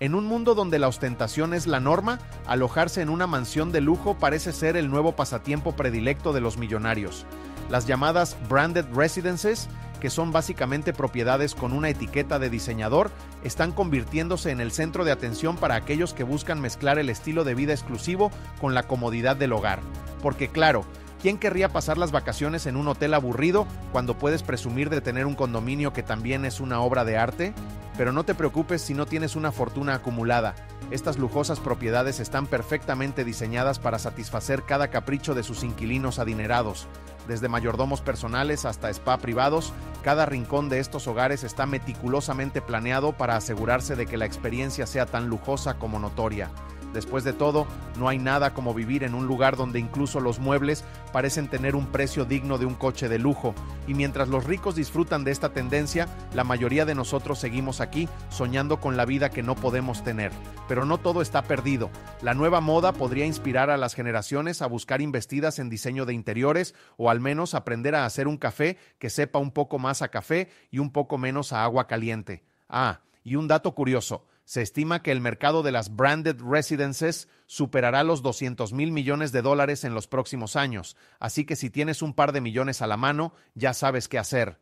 En un mundo donde la ostentación es la norma, alojarse en una mansión de lujo parece ser el nuevo pasatiempo predilecto de los millonarios. Las llamadas branded residences, que son básicamente propiedades con una etiqueta de diseñador, están convirtiéndose en el centro de atención para aquellos que buscan mezclar el estilo de vida exclusivo con la comodidad del hogar. Porque claro, ¿quién querría pasar las vacaciones en un hotel aburrido cuando puedes presumir de tener un condominio que también es una obra de arte? Pero no te preocupes si no tienes una fortuna acumulada. Estas lujosas propiedades están perfectamente diseñadas para satisfacer cada capricho de sus inquilinos adinerados. Desde mayordomos personales hasta spa privados, cada rincón de estos hogares está meticulosamente planeado para asegurarse de que la experiencia sea tan lujosa como notoria. Después de todo, no hay nada como vivir en un lugar donde incluso los muebles parecen tener un precio digno de un coche de lujo, y mientras los ricos disfrutan de esta tendencia, la mayoría de nosotros seguimos aquí soñando con la vida que no podemos tener. Pero no todo está perdido. La nueva moda podría inspirar a las generaciones a buscar investidas en diseño de interiores o al menos aprender a hacer un café que sepa un poco más a café y un poco menos a agua caliente. Ah, y un dato curioso. Se estima que el mercado de las branded residences superará los 200 mil millones de dólares en los próximos años, así que si tienes un par de millones a la mano, ya sabes qué hacer.